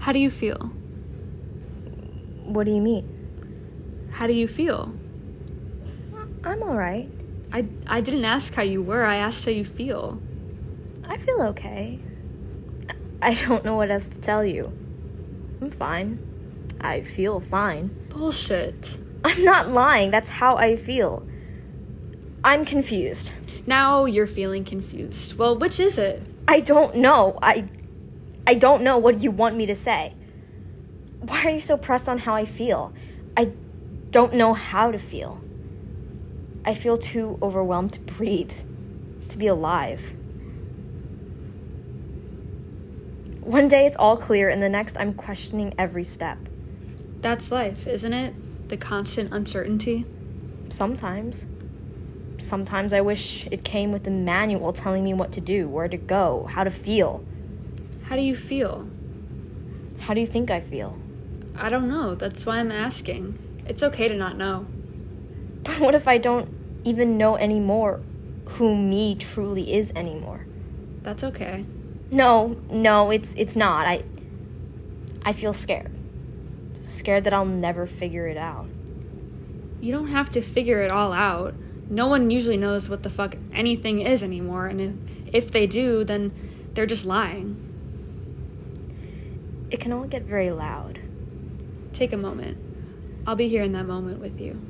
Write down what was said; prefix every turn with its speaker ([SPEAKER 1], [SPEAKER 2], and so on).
[SPEAKER 1] How do you feel?
[SPEAKER 2] What do you mean?
[SPEAKER 1] How do you feel?
[SPEAKER 2] I'm alright.
[SPEAKER 1] I, I didn't ask how you were, I asked how you feel.
[SPEAKER 2] I feel okay. I don't know what else to tell you. I'm fine. I feel fine.
[SPEAKER 1] Bullshit.
[SPEAKER 2] I'm not lying. That's how I feel. I'm confused.
[SPEAKER 1] Now you're feeling confused. Well, which is it?
[SPEAKER 2] I don't know. I I don't know what you want me to say. Why are you so pressed on how I feel? I don't know how to feel. I feel too overwhelmed to breathe, to be alive. One day it's all clear, and the next I'm questioning every step.
[SPEAKER 1] That's life, isn't it? The constant uncertainty.
[SPEAKER 2] Sometimes. Sometimes I wish it came with a manual telling me what to do, where to go, how to feel.
[SPEAKER 1] How do you feel?
[SPEAKER 2] How do you think I feel?
[SPEAKER 1] I don't know. That's why I'm asking. It's okay to not know.
[SPEAKER 2] But what if I don't even know anymore who me truly is anymore?
[SPEAKER 1] That's okay.
[SPEAKER 2] No, no, it's it's not. I I feel scared. Scared that I'll never figure it out.
[SPEAKER 1] You don't have to figure it all out. No one usually knows what the fuck anything is anymore, and if, if they do, then they're just lying.
[SPEAKER 2] It can all get very loud.
[SPEAKER 1] Take a moment. I'll be here in that moment with you.